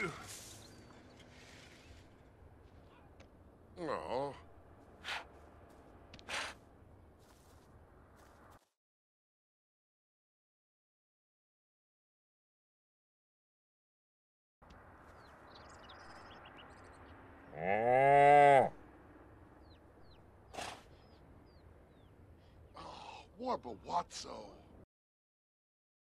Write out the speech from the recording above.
Oh. Oh. Warbawatso.